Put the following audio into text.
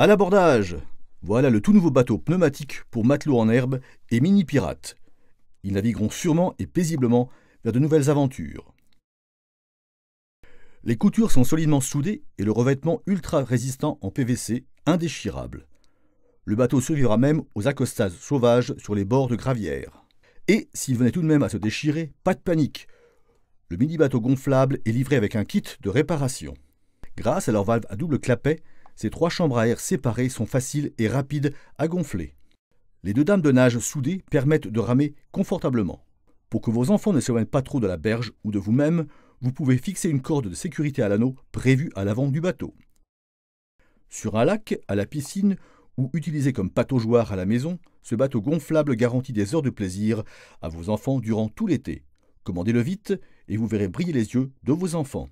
À l'abordage Voilà le tout nouveau bateau pneumatique pour matelots en herbe et mini-pirates. Ils navigueront sûrement et paisiblement vers de nouvelles aventures. Les coutures sont solidement soudées et le revêtement ultra résistant en PVC, indéchirable. Le bateau survivra même aux accostages sauvages sur les bords de gravières. Et s'il venait tout de même à se déchirer, pas de panique. Le mini-bateau gonflable est livré avec un kit de réparation. Grâce à leur valve à double clapet, ces trois chambres à air séparées sont faciles et rapides à gonfler. Les deux dames de nage soudées permettent de ramer confortablement. Pour que vos enfants ne s'éloignent pas trop de la berge ou de vous-même, vous pouvez fixer une corde de sécurité à l'anneau prévue à l'avant du bateau. Sur un lac, à la piscine ou utilisé comme pataugeoire à la maison, ce bateau gonflable garantit des heures de plaisir à vos enfants durant tout l'été. Commandez-le vite et vous verrez briller les yeux de vos enfants.